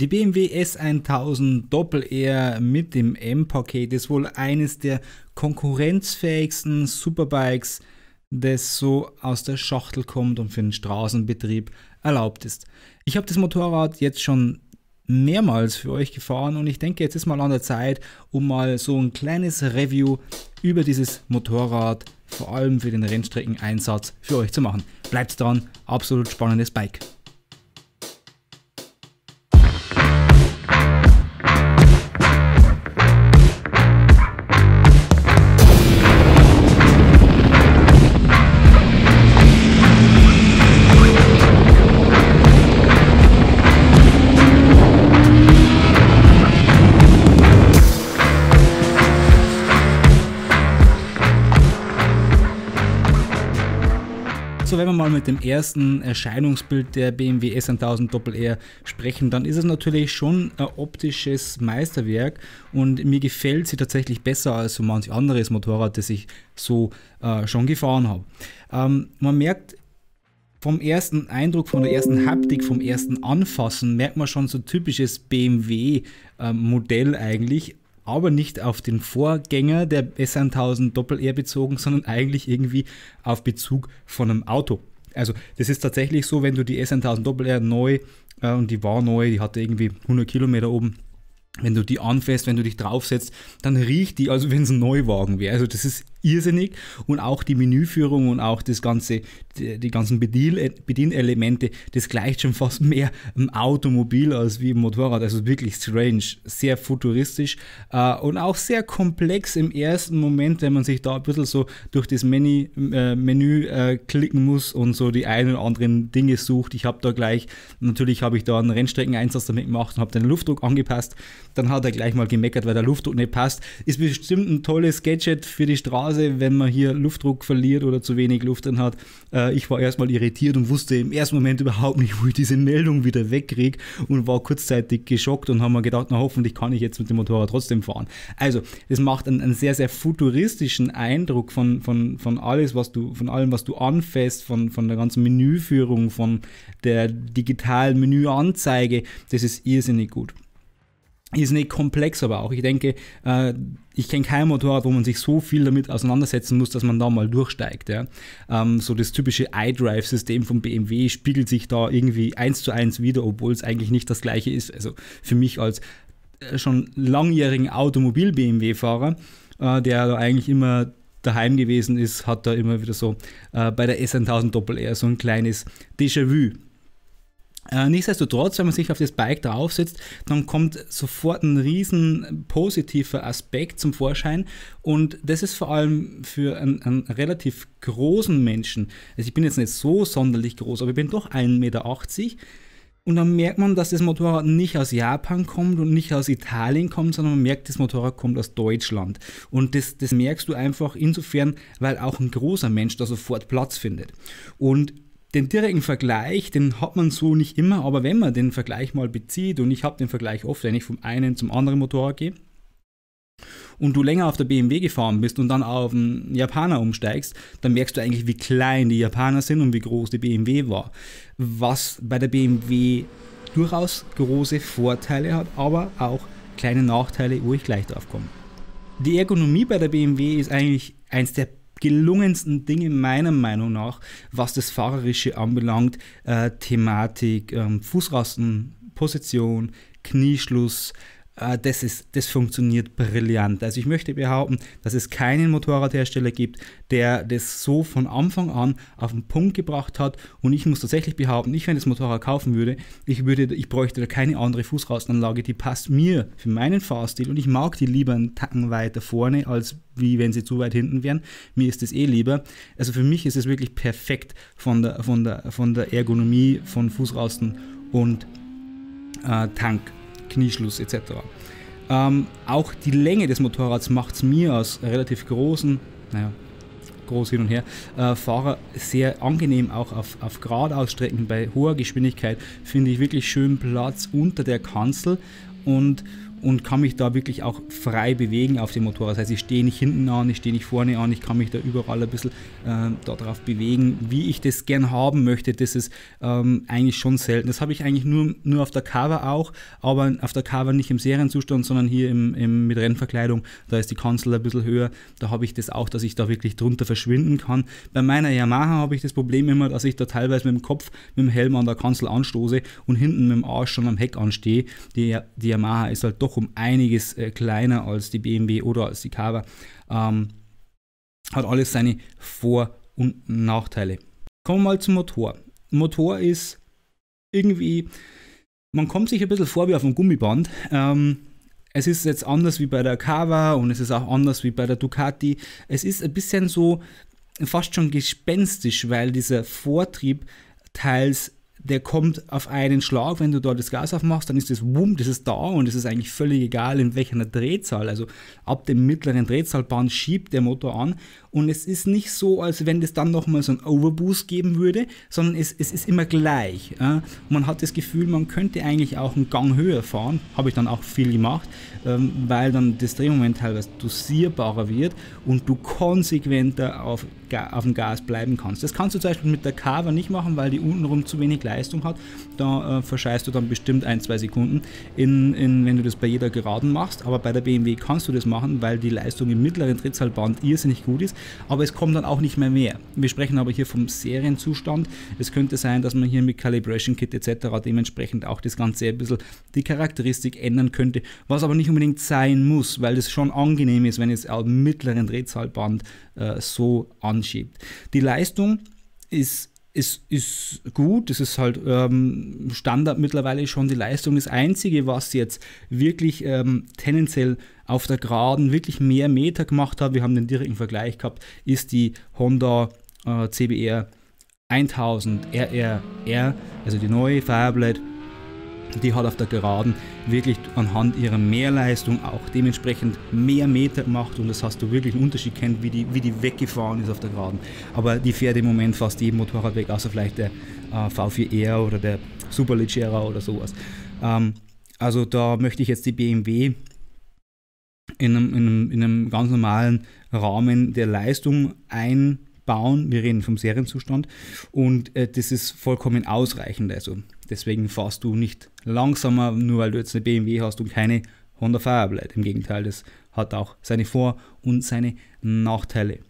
Die BMW S1000 Doppel-R mit dem M-Paket ist wohl eines der konkurrenzfähigsten Superbikes, das so aus der Schachtel kommt und für den Straßenbetrieb erlaubt ist. Ich habe das Motorrad jetzt schon mehrmals für euch gefahren und ich denke, jetzt ist mal an der Zeit, um mal so ein kleines Review über dieses Motorrad, vor allem für den Rennstreckeneinsatz, für euch zu machen. Bleibt dran, absolut spannendes Bike. Mit dem ersten Erscheinungsbild der BMW S1000 Doppel-R sprechen, dann ist es natürlich schon ein optisches Meisterwerk und mir gefällt sie tatsächlich besser als so manch anderes Motorrad, das ich so äh, schon gefahren habe. Ähm, man merkt vom ersten Eindruck, von der ersten Haptik, vom ersten Anfassen, merkt man schon so typisches BMW-Modell äh, eigentlich aber nicht auf den Vorgänger der S1000 Doppel-R bezogen, sondern eigentlich irgendwie auf Bezug von einem Auto. Also das ist tatsächlich so, wenn du die S1000 Doppel-R neu, äh, und die war neu, die hatte irgendwie 100 Kilometer oben, wenn du die anfährst, wenn du dich draufsetzt, dann riecht die, also wenn es ein Neuwagen wäre. Also das ist irrsinnig und auch die Menüführung und auch das ganze, die, ganzen Bedien, Bedienelemente, das gleicht schon fast mehr im Automobil als wie im Motorrad. Also wirklich strange, sehr futuristisch äh, und auch sehr komplex im ersten Moment, wenn man sich da ein bisschen so durch das Menü, äh, Menü äh, klicken muss und so die ein oder anderen Dinge sucht. Ich habe da gleich, natürlich habe ich da einen Rennstreckeneinsatz damit gemacht und habe den Luftdruck angepasst. Dann hat er gleich mal gemeckert, weil der Luftdruck nicht passt. Ist bestimmt ein tolles Gadget für die Straße wenn man hier Luftdruck verliert oder zu wenig Luft drin hat. Äh, ich war erstmal irritiert und wusste im ersten Moment überhaupt nicht, wo ich diese Meldung wieder wegkriege und war kurzzeitig geschockt und habe mir gedacht, na hoffentlich kann ich jetzt mit dem Motorrad trotzdem fahren. Also, das macht einen, einen sehr, sehr futuristischen Eindruck von, von, von alles, was du, von allem, was du anfasst, von, von der ganzen Menüführung, von der digitalen Menüanzeige. Das ist irrsinnig gut ist nicht komplex, aber auch. Ich denke, äh, ich kenne kein Motorrad, wo man sich so viel damit auseinandersetzen muss, dass man da mal durchsteigt. Ja. Ähm, so das typische iDrive-System von BMW spiegelt sich da irgendwie eins zu eins wieder, obwohl es eigentlich nicht das gleiche ist. Also für mich als äh, schon langjährigen Automobil-BMW-Fahrer, äh, der da eigentlich immer daheim gewesen ist, hat da immer wieder so äh, bei der S1000 Doppel R so ein kleines Déjà-vu nichtsdestotrotz, wenn man sich auf das Bike draufsetzt, dann kommt sofort ein riesen positiver Aspekt zum Vorschein und das ist vor allem für einen, einen relativ großen Menschen, also ich bin jetzt nicht so sonderlich groß, aber ich bin doch 1,80 Meter und dann merkt man, dass das Motorrad nicht aus Japan kommt und nicht aus Italien kommt, sondern man merkt, das Motorrad kommt aus Deutschland. Und das, das merkst du einfach insofern, weil auch ein großer Mensch da sofort Platz findet. Und den direkten Vergleich, den hat man so nicht immer, aber wenn man den Vergleich mal bezieht, und ich habe den Vergleich oft, wenn ich vom einen zum anderen Motorrad gehe, und du länger auf der BMW gefahren bist und dann auf einen Japaner umsteigst, dann merkst du eigentlich, wie klein die Japaner sind und wie groß die BMW war. Was bei der BMW durchaus große Vorteile hat, aber auch kleine Nachteile, wo ich gleich drauf komme. Die Ergonomie bei der BMW ist eigentlich eins der gelungensten Dinge meiner Meinung nach, was das Fahrerische anbelangt. Äh, Thematik, ähm, Fußrasten, Position, Knieschluss, das, ist, das funktioniert brillant. Also ich möchte behaupten, dass es keinen Motorradhersteller gibt, der das so von Anfang an auf den Punkt gebracht hat. Und ich muss tatsächlich behaupten, ich, wenn das Motorrad kaufen würde, ich, würde, ich bräuchte da keine andere Fußrastenanlage, die passt mir für meinen Fahrstil und ich mag die lieber einen Tacken weiter vorne, als wie wenn sie zu weit hinten wären. Mir ist das eh lieber. Also für mich ist es wirklich perfekt von der, von der, von der Ergonomie von Fußrasten und äh, Tank. Knieschluss etc. Ähm, auch die Länge des Motorrads macht es mir als relativ großen, naja, groß hin und her, äh, Fahrer sehr angenehm, auch auf, auf Geradeausstrecken bei hoher Geschwindigkeit finde ich wirklich schön Platz unter der Kanzel und und kann mich da wirklich auch frei bewegen auf dem Motorrad. Das heißt, ich stehe nicht hinten an, ich stehe nicht vorne an, ich kann mich da überall ein bisschen äh, darauf bewegen, wie ich das gern haben möchte. Das ist ähm, eigentlich schon selten. Das habe ich eigentlich nur, nur auf der Cover auch, aber auf der Cover nicht im Serienzustand, sondern hier im, im, mit Rennverkleidung. Da ist die Kanzel ein bisschen höher. Da habe ich das auch, dass ich da wirklich drunter verschwinden kann. Bei meiner Yamaha habe ich das Problem immer, dass ich da teilweise mit dem Kopf, mit dem Helm an der Kanzel anstoße und hinten mit dem Arsch schon am Heck anstehe. Die, die Yamaha ist halt doch um einiges äh, kleiner als die BMW oder als die Kawa. Ähm, hat alles seine Vor- und Nachteile. Kommen wir mal zum Motor. Motor ist irgendwie, man kommt sich ein bisschen vor wie auf einem Gummiband. Ähm, es ist jetzt anders wie bei der Kawa und es ist auch anders wie bei der Ducati. Es ist ein bisschen so fast schon gespenstisch, weil dieser Vortrieb teils der kommt auf einen Schlag, wenn du dort das Gas aufmachst, dann ist das Wumm, das ist da und es ist eigentlich völlig egal, in welcher Drehzahl. Also ab dem mittleren Drehzahlband schiebt der Motor an und es ist nicht so, als wenn es dann nochmal so einen Overboost geben würde, sondern es, es ist immer gleich. Ja. Man hat das Gefühl, man könnte eigentlich auch einen Gang höher fahren, habe ich dann auch viel gemacht, ähm, weil dann das Drehmoment teilweise dosierbarer wird und du konsequenter auf, auf dem Gas bleiben kannst. Das kannst du zum Beispiel mit der Carver nicht machen, weil die untenrum zu wenig Leistung hat. Da äh, verscheißt du dann bestimmt ein, zwei Sekunden, in, in, wenn du das bei jeder Geraden machst. Aber bei der BMW kannst du das machen, weil die Leistung im mittleren Trittzahlband irrsinnig gut ist aber es kommt dann auch nicht mehr mehr. Wir sprechen aber hier vom Serienzustand. Es könnte sein, dass man hier mit Calibration Kit etc. dementsprechend auch das Ganze ein bisschen die Charakteristik ändern könnte, was aber nicht unbedingt sein muss, weil es schon angenehm ist, wenn es am mittleren Drehzahlband äh, so anschiebt. Die Leistung ist ist, ist gut, es ist halt ähm, Standard mittlerweile schon die Leistung. Das Einzige, was jetzt wirklich ähm, tendenziell auf der Geraden wirklich mehr Meter gemacht hat, wir haben den direkten Vergleich gehabt, ist die Honda äh, CBR 1000 RRR, also die neue Fireblade die hat auf der Geraden wirklich anhand ihrer Mehrleistung auch dementsprechend mehr Meter gemacht und das hast du wirklich einen Unterschied kennt, wie die, wie die weggefahren ist auf der Geraden. Aber die fährt im Moment fast jedem Motorrad weg, außer vielleicht der äh, V4R oder der Superleggera oder sowas. Ähm, also da möchte ich jetzt die BMW in einem, in einem, in einem ganz normalen Rahmen der Leistung einbauen. Wir reden vom Serienzustand und äh, das ist vollkommen ausreichend. Also Deswegen fahrst du nicht langsamer, nur weil du jetzt eine BMW hast und keine Honda Fireblade. Im Gegenteil, das hat auch seine Vor- und seine Nachteile.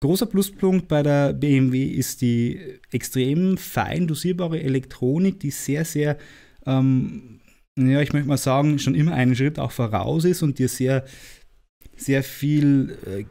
Großer Pluspunkt bei der BMW ist die extrem fein dosierbare Elektronik, die sehr, sehr, ähm, ja, ich möchte mal sagen, schon immer einen Schritt auch voraus ist und dir sehr, sehr viel äh,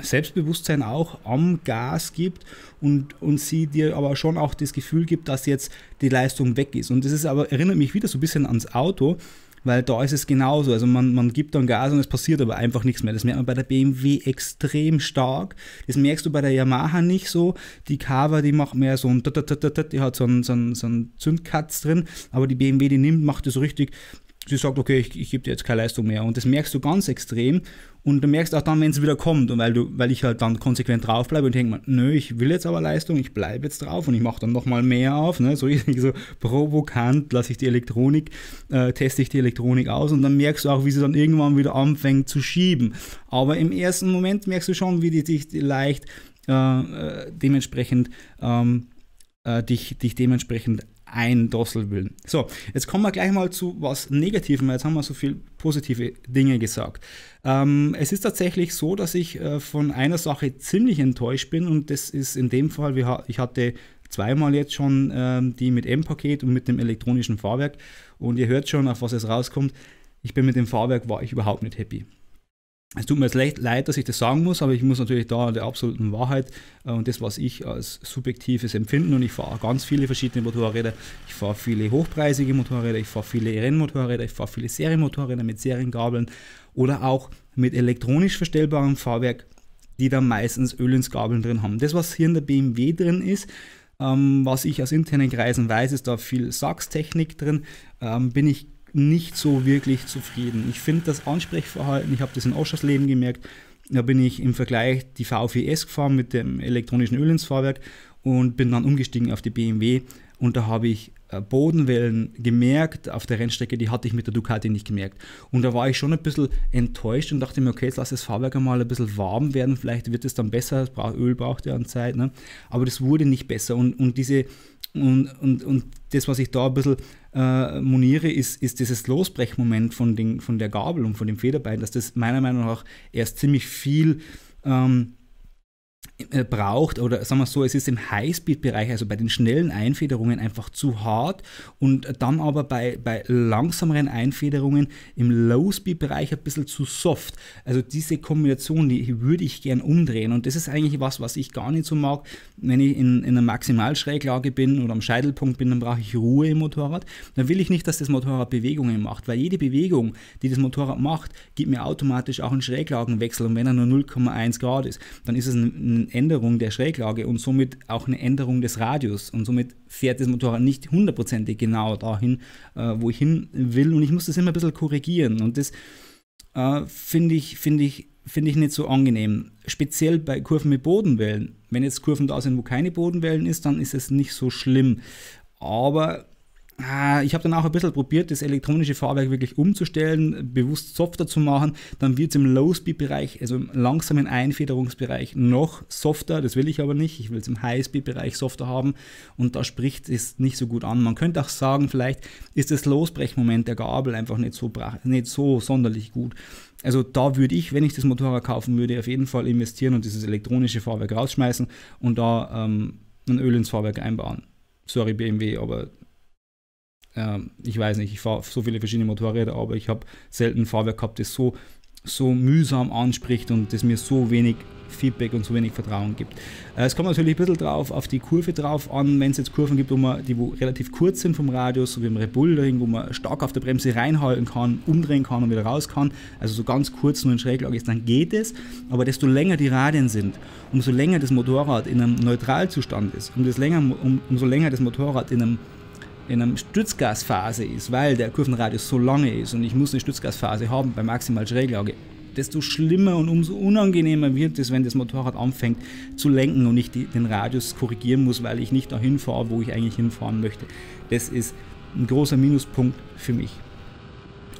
Selbstbewusstsein auch am Gas gibt und, und sie dir aber schon auch das Gefühl gibt, dass jetzt die Leistung weg ist. Und das ist aber, erinnert mich wieder so ein bisschen ans Auto, weil da ist es genauso. Also man, man gibt dann Gas und es passiert aber einfach nichts mehr. Das merkt man bei der BMW extrem stark. Das merkst du bei der Yamaha nicht so. Die Cover, die macht mehr so ein, die hat so einen, so einen, so einen Zündkatz drin, aber die BMW, die nimmt, macht das richtig sie sagt, okay, ich, ich gebe dir jetzt keine Leistung mehr. Und das merkst du ganz extrem. Und du merkst auch dann, wenn es wieder kommt, und weil, du, weil ich halt dann konsequent draufbleibe und denke mir, nö, ich will jetzt aber Leistung, ich bleibe jetzt drauf und ich mache dann nochmal mehr auf. Ne? So, so provokant lasse ich die Elektronik, äh, teste ich die Elektronik aus und dann merkst du auch, wie sie dann irgendwann wieder anfängt zu schieben. Aber im ersten Moment merkst du schon, wie die dich leicht äh, äh dementsprechend ähm, äh, dich, dich dementsprechend eindrosseln will. So, jetzt kommen wir gleich mal zu was Negativem. Jetzt haben wir so viele positive Dinge gesagt. Ähm, es ist tatsächlich so, dass ich äh, von einer Sache ziemlich enttäuscht bin und das ist in dem Fall, wir, ich hatte zweimal jetzt schon ähm, die mit M-Paket und mit dem elektronischen Fahrwerk und ihr hört schon, auf was es rauskommt. Ich bin mit dem Fahrwerk, war ich überhaupt nicht happy. Es tut mir jetzt leid, dass ich das sagen muss, aber ich muss natürlich da der absoluten Wahrheit äh, und das, was ich als subjektives Empfinden und ich fahre ganz viele verschiedene Motorräder. Ich fahre viele hochpreisige Motorräder, ich fahre viele Rennmotorräder, ich fahre viele Serienmotorräder mit Seriengabeln oder auch mit elektronisch verstellbarem Fahrwerk, die dann meistens Öl ins Gabeln drin haben. Das, was hier in der BMW drin ist, ähm, was ich aus internen Kreisen weiß, ist da viel Sachstechnik drin, ähm, bin ich nicht so wirklich zufrieden. Ich finde das Ansprechverhalten, ich habe das in Oschersleben gemerkt, da bin ich im Vergleich die V4S gefahren mit dem elektronischen Öl ins Fahrwerk und bin dann umgestiegen auf die BMW und da habe ich äh, Bodenwellen gemerkt auf der Rennstrecke, die hatte ich mit der Ducati nicht gemerkt. Und da war ich schon ein bisschen enttäuscht und dachte mir, okay, jetzt lass das Fahrwerk einmal ein bisschen warm werden, vielleicht wird es dann besser, Öl braucht ja an Zeit, ne? aber das wurde nicht besser und, und diese und, und, und das, was ich da ein bisschen äh, moniere, ist, ist dieses Losbrechmoment von, den, von der Gabel und von dem Federbein, dass das meiner Meinung nach erst ziemlich viel ähm, äh, braucht, oder sagen wir so, es ist im Highspeed-Bereich, also bei den schnellen Einfederungen einfach zu hart und dann aber bei, bei langsameren Einfederungen im Low-Speed-Bereich ein bisschen zu soft. Also diese Kombination, die würde ich gern umdrehen und das ist eigentlich was, was ich gar nicht so mag. Wenn ich in, in einer Maximalschräglage bin oder am Scheitelpunkt bin, dann brauche ich Ruhe im Motorrad. Dann will ich nicht, dass das Motorrad Bewegungen macht, weil jede Bewegung, die das Motorrad macht, gibt mir automatisch auch einen Schräglagenwechsel und wenn er nur 0,1 Grad ist, dann ist es ein, ein Änderung der Schräglage und somit auch eine Änderung des Radius. Und somit fährt das Motorrad nicht hundertprozentig genau dahin, äh, wo ich hin will. Und ich muss das immer ein bisschen korrigieren. Und das äh, finde ich, finde ich, finde ich nicht so angenehm. Speziell bei Kurven mit Bodenwellen. Wenn jetzt Kurven da sind, wo keine Bodenwellen ist, dann ist es nicht so schlimm. Aber ich habe dann auch ein bisschen probiert, das elektronische Fahrwerk wirklich umzustellen, bewusst softer zu machen. Dann wird es im Low-Speed-Bereich, also im langsamen Einfederungsbereich, noch softer. Das will ich aber nicht. Ich will es im High-Speed-Bereich softer haben und da spricht es nicht so gut an. Man könnte auch sagen, vielleicht ist das Losbrechmoment der Gabel einfach nicht so, nicht so sonderlich gut. Also da würde ich, wenn ich das Motorrad kaufen würde, auf jeden Fall investieren und dieses elektronische Fahrwerk rausschmeißen und da ähm, ein Öl ins Fahrwerk einbauen. Sorry BMW, aber ähm, ich weiß nicht, ich fahre so viele verschiedene Motorräder, aber ich habe selten ein Fahrwerk gehabt, das so, so mühsam anspricht und das mir so wenig Feedback und so wenig Vertrauen gibt. Äh, es kommt natürlich ein bisschen drauf auf die Kurve drauf an, wenn es jetzt Kurven gibt, wo man, die wo relativ kurz sind vom Radius, so wie im Rebuildering, wo man stark auf der Bremse reinhalten kann, umdrehen kann und wieder raus kann, also so ganz kurz nur in Schräglage ist, dann geht es, aber desto länger die Radien sind, umso länger das Motorrad in einem Neutralzustand ist, umso länger, um, umso länger das Motorrad in einem in einer Stützgasphase ist, weil der Kurvenradius so lange ist und ich muss eine Stützgasphase haben bei maximal Schräglage, desto schlimmer und umso unangenehmer wird es, wenn das Motorrad anfängt zu lenken und ich die, den Radius korrigieren muss, weil ich nicht dahin fahre, wo ich eigentlich hinfahren möchte. Das ist ein großer Minuspunkt für mich.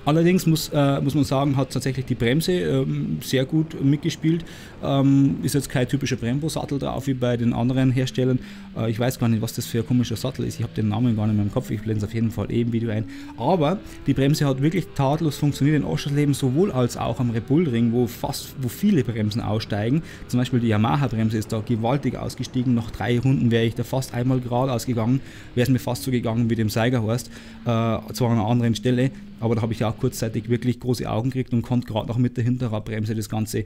Allerdings muss, äh, muss man sagen, hat tatsächlich die Bremse ähm, sehr gut mitgespielt. Ähm, ist jetzt kein typischer Brembo-Sattel drauf wie bei den anderen Herstellern. Äh, ich weiß gar nicht, was das für ein komischer Sattel ist. Ich habe den Namen gar nicht mehr im Kopf. Ich blende es auf jeden Fall eben Video ein. Aber die Bremse hat wirklich tadellos funktioniert in Oschersleben, sowohl als auch am Repulring, wo fast, wo viele Bremsen aussteigen. Zum Beispiel die Yamaha-Bremse ist da gewaltig ausgestiegen. Nach drei Runden wäre ich da fast einmal geradeaus gegangen, wäre es mir fast so gegangen wie dem Seigerhorst, äh, zwar an einer anderen Stelle. Aber da habe ich auch kurzzeitig wirklich große Augen gekriegt und konnte gerade noch mit der Hinterradbremse das Ganze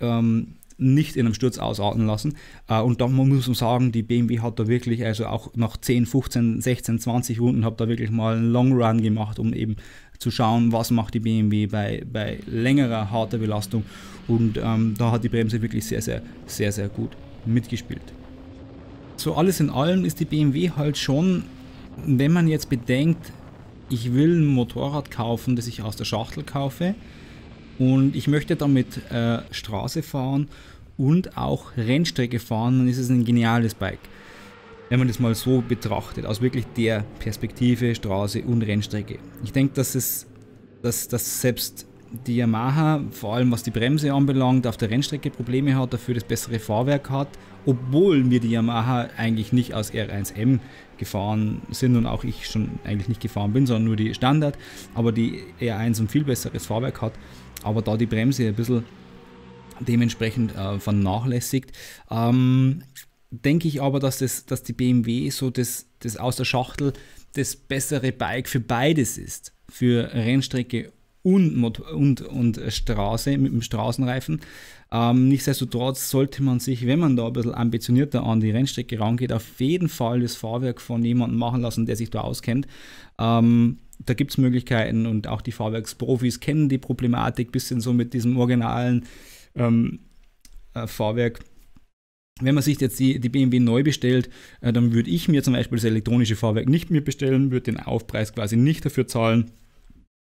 ähm, nicht in einem Sturz ausarten lassen. Äh, und da muss man sagen, die BMW hat da wirklich, also auch nach 10, 15, 16, 20 Runden, habe da wirklich mal einen Long Run gemacht, um eben zu schauen, was macht die BMW bei, bei längerer, harter Belastung. Und ähm, da hat die Bremse wirklich sehr, sehr, sehr, sehr gut mitgespielt. So alles in allem ist die BMW halt schon, wenn man jetzt bedenkt, ich will ein Motorrad kaufen, das ich aus der Schachtel kaufe und ich möchte damit äh, Straße fahren und auch Rennstrecke fahren, dann ist es ein geniales Bike. Wenn man das mal so betrachtet, aus wirklich der Perspektive Straße und Rennstrecke. Ich denke, dass es, dass, dass selbst die Yamaha, vor allem was die Bremse anbelangt, auf der Rennstrecke Probleme hat, dafür das bessere Fahrwerk hat, obwohl mir die Yamaha eigentlich nicht aus R1M gefahren sind und auch ich schon eigentlich nicht gefahren bin, sondern nur die Standard, aber die R1 ein viel besseres Fahrwerk hat, aber da die Bremse ein bisschen dementsprechend äh, vernachlässigt. Ähm, denke ich aber, dass, das, dass die BMW so das, das aus der Schachtel das bessere Bike für beides ist. Für Rennstrecke und, und, und Straße mit dem Straßenreifen. Ähm, nichtsdestotrotz sollte man sich, wenn man da ein bisschen ambitionierter an die Rennstrecke rangeht, auf jeden Fall das Fahrwerk von jemandem machen lassen, der sich da auskennt. Ähm, da gibt es Möglichkeiten und auch die Fahrwerksprofis kennen die Problematik bisschen so mit diesem originalen ähm, äh, Fahrwerk. Wenn man sich jetzt die, die BMW neu bestellt, äh, dann würde ich mir zum Beispiel das elektronische Fahrwerk nicht mehr bestellen, würde den Aufpreis quasi nicht dafür zahlen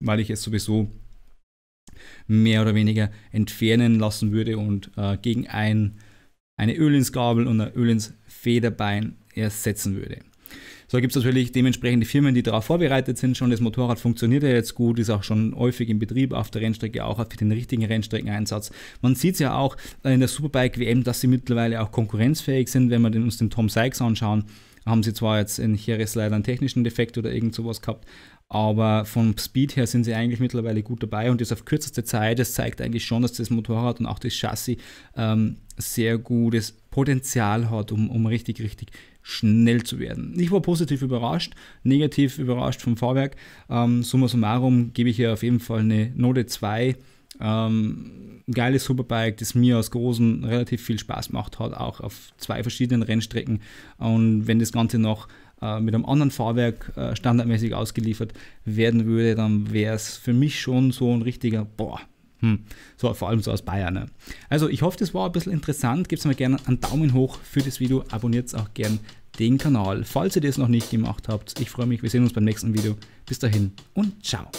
weil ich es sowieso mehr oder weniger entfernen lassen würde und äh, gegen ein, eine Ölinsgabel und ein Ölins Federbein ersetzen würde. So gibt es natürlich dementsprechend die Firmen, die darauf vorbereitet sind. Schon das Motorrad funktioniert ja jetzt gut, ist auch schon häufig in Betrieb auf der Rennstrecke, auch für den richtigen Rennstreckeneinsatz. Man sieht es ja auch in der Superbike WM, dass sie mittlerweile auch konkurrenzfähig sind, wenn wir uns den Tom Sykes anschauen haben sie zwar jetzt in Jerez leider einen technischen Defekt oder irgend sowas gehabt, aber vom Speed her sind sie eigentlich mittlerweile gut dabei und das auf kürzeste Zeit. Das zeigt eigentlich schon, dass das Motorrad und auch das Chassis ähm, sehr gutes Potenzial hat, um, um richtig, richtig schnell zu werden. Ich war positiv überrascht, negativ überrascht vom Fahrwerk. Ähm, summa summarum gebe ich hier auf jeden Fall eine Note 2. Ähm, geiles Superbike, das mir aus Großen relativ viel Spaß gemacht hat, auch auf zwei verschiedenen Rennstrecken. Und wenn das Ganze noch äh, mit einem anderen Fahrwerk äh, standardmäßig ausgeliefert werden würde, dann wäre es für mich schon so ein richtiger, boah, hm, so vor allem so aus Bayern. Ne? Also ich hoffe, das war ein bisschen interessant. Gebt mir gerne einen Daumen hoch für das Video, abonniert auch gerne den Kanal, falls ihr das noch nicht gemacht habt. Ich freue mich, wir sehen uns beim nächsten Video. Bis dahin und ciao.